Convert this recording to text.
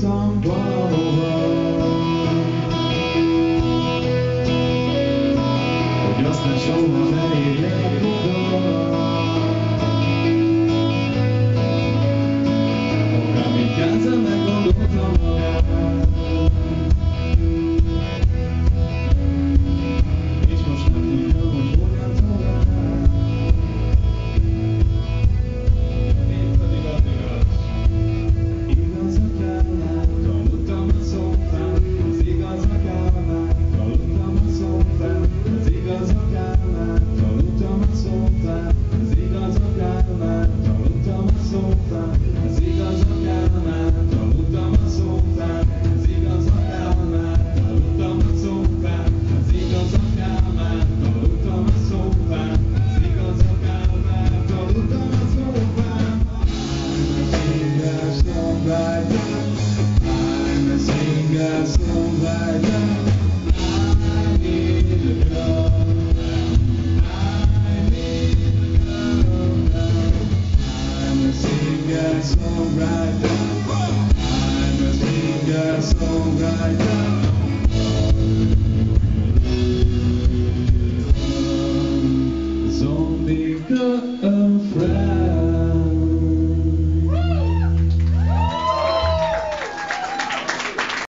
tam plávová. Pod jasné šou na nejde nikdo. Zombie girl.